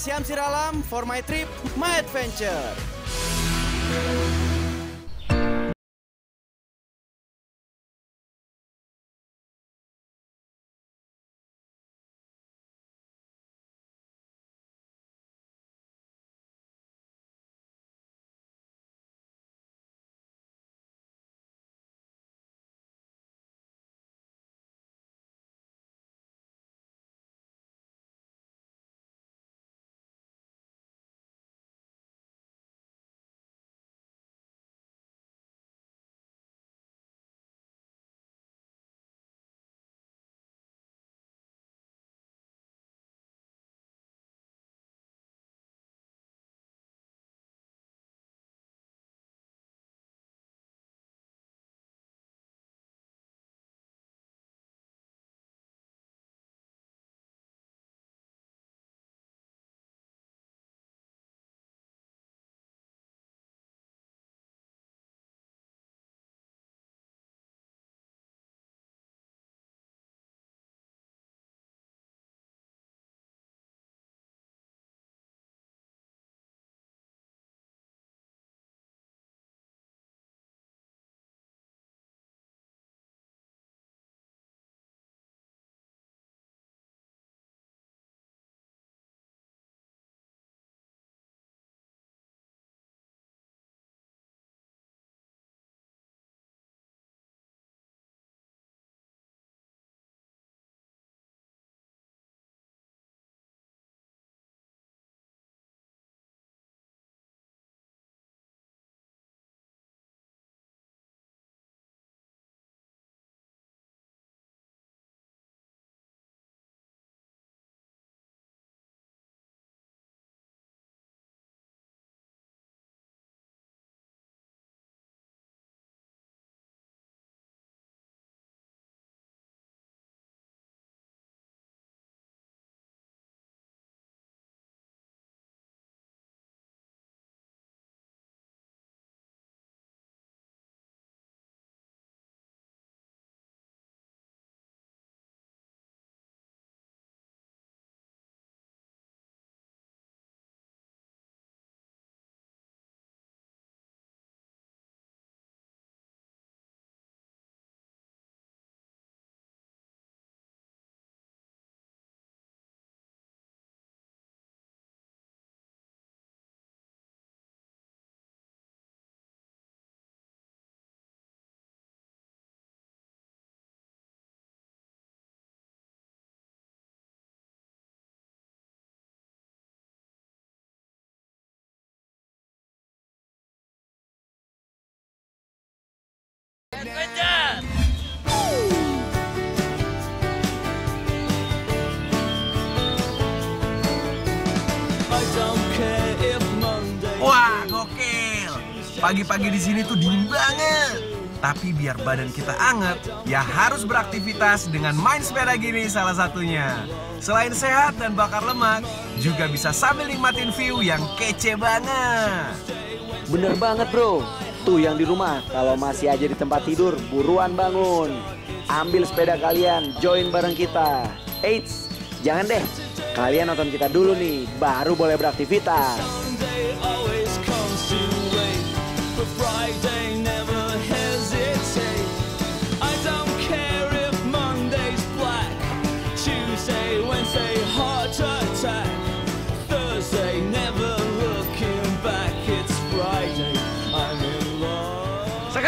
Syam Siralam for my trip, my adventure. Wah, gokil. Pagi-pagi di sini tuh dingin banget. Tapi biar badan kita anget, ya harus beraktivitas dengan main sepeda gini salah satunya. Selain sehat dan bakar lemak, juga bisa sambil nikmatin view yang kece banget. Bener banget bro. Tuh yang di rumah, kalau masih aja di tempat tidur, buruan bangun. Ambil sepeda kalian, join bareng kita. Eits, jangan deh. Kalian nonton kita dulu nih, baru boleh beraktivitas.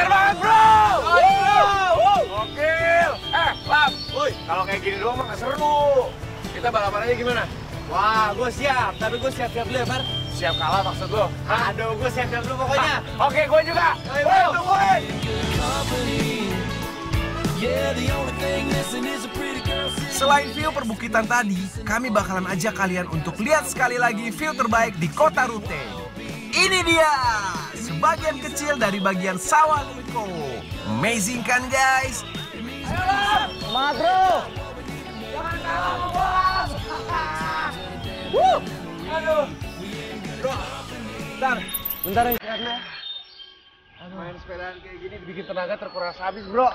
banget bro! Gokil! Eh, Lam, kalau kayak gini doang mah gak seru. Kita balapan aja gimana? Wah, gue siap. Tapi gue siap-siap dulu ya, Bar. Siap kalah maksud lo? Aduh, gue siap-siap dulu pokoknya. Oke, gue juga. Ayo, Woi, bro. tunggu, woi. Company. Yeah, the only thing missing is a pretty girl. Selain view perbukitan tadi, kami bakalan ajak kalian untuk lihat sekali lagi view terbaik di kota Rute. Ini dia, sebagian kecil dari bagian sawah Liko. Amazing kan guys? Semangat bro! Bentar, Bentar ya, istirahat dulu ya. main sepedaan kayak gini bikin tenaga terkuras habis bro.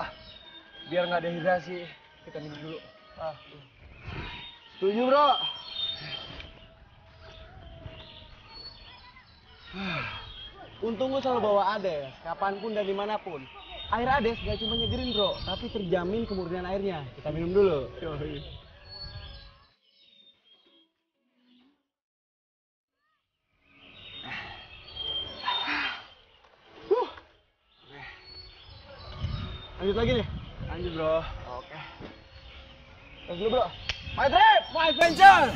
Biar nggak dehidrasi, kita minum dulu. Ah. Setuju bro. Untung gue selalu bawa Ades, kapan pun dan di mana pun. Air Ades gak cuma nyegerin bro, tapi terjamin kemurnian airnya. Kita minum dulu. Lanjut lagi nih. Lanjut bro. Oke. Terus dulu bro. My trip, my adventure.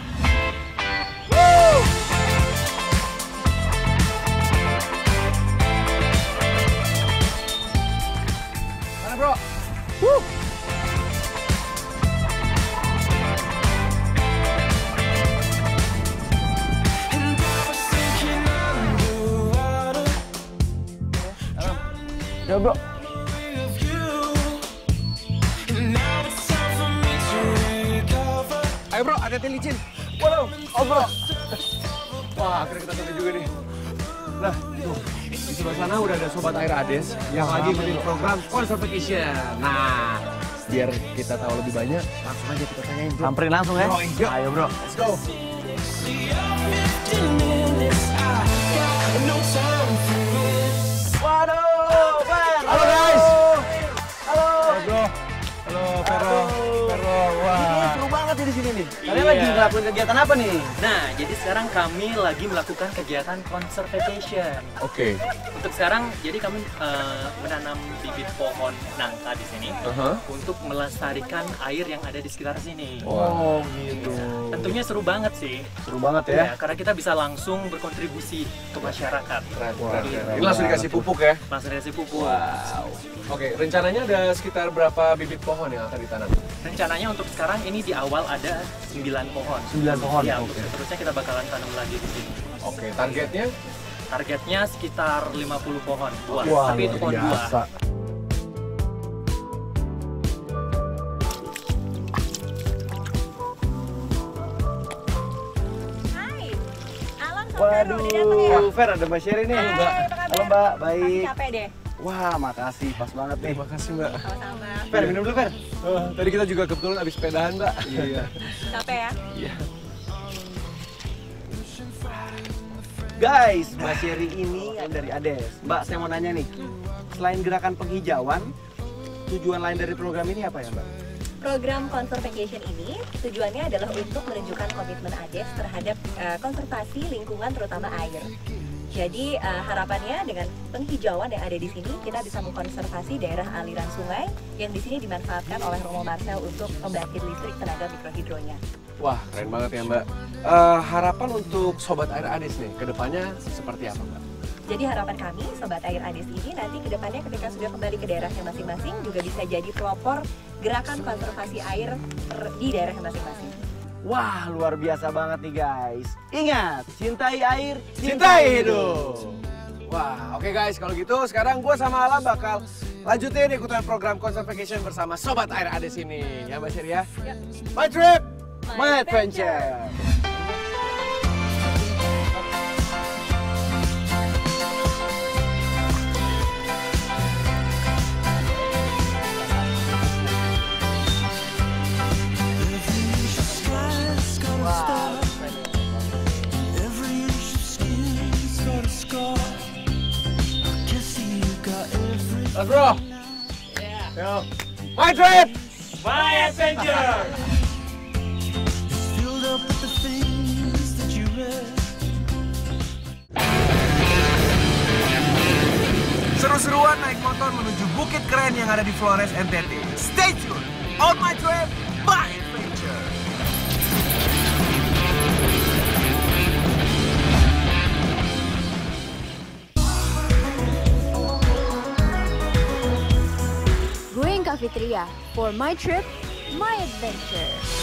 Ayo bro, ada licin. Waduh, oh bro. Wah, akhirnya kita sampai juga nih. Nah, tuh, di sebelah sana udah ada sobat air Ades yang lagi ikutin program conservation. Nah, biar kita tahu lebih banyak, langsung aja kita tanyain bro. Samperin langsung ya. Bro, yuk. Ayo bro. Let's go. Nih. Kalian lagi Iya. ngelakuin kegiatan apa nih? Nah, jadi sekarang kami lagi melakukan kegiatan conservation. Oke. Untuk sekarang, jadi kami eh, menanam bibit pohon nangka di sini Uh-huh. untuk melestarikan air yang ada di sekitar sini. Oh, gitu. Tentunya seru banget sih, Seru banget ya. ya, karena kita bisa langsung berkontribusi ke masyarakat. Keren, keren, keren. Ini langsung dikasih pupuk ya? Langsung dikasih pupuk. Oke, rencananya ada sekitar berapa bibit pohon yang akan ditanam? Rencananya untuk sekarang ini di awal ada 9 pohon. 9 pohon. Ya, untuk seterusnya kita bakalan tanam lagi di sini. Oke, targetnya? Targetnya sekitar 50 pohon buah, Wah, tapi itu pohon buah. Waduh, Fer ada Mbak Sherry nih. Hai, Mbak. Halo Mbak, baik. capek deh, Wah, makasih. Pas banget nih. Terima kasih mbak. sama-sama. Fer, minum dulu Fer. Oh, tadi kita juga kebetulan habis sepedahan mbak. Iya. Capek ya? Guys, Mbak Sherry ini yang dari Ades. Mbak, saya mau nanya nih. Selain gerakan penghijauan, tujuan lain dari program ini apa ya Mbak? Program conservation ini tujuannya adalah untuk menunjukkan komitmen ADES terhadap eh, konservasi lingkungan terutama air. Jadi eh, harapannya dengan penghijauan yang ada di sini kita bisa mengkonservasi daerah aliran sungai yang di sini dimanfaatkan oleh Romo Marcel untuk pembangkit listrik tenaga mikrohidronya. Wah, keren banget ya mbak. Eh, harapan untuk Sobat Air Adis nih, ke depannya seperti apa mbak? Jadi harapan kami, Sobat Air Ades ini nanti ke depannya ketika sudah kembali ke daerahnya masing-masing juga bisa jadi pelopor gerakan konservasi air di daerahnya masing-masing. Wah, luar biasa banget nih guys. Ingat, cintai air, Cintai hidup. Wah, oke guys, kalau gitu sekarang gue sama Alam bakal lanjutin ikutan program conservation bersama Sobat Air Ades ini. Ya Mbak Sherry ya? My trip, My adventure. Let's Yo. My trip. My adventure! Seru-seruan naik motor menuju bukit keren yang ada di Flores NTT. Stay tune on my Cafeteria for my trip, my adventure.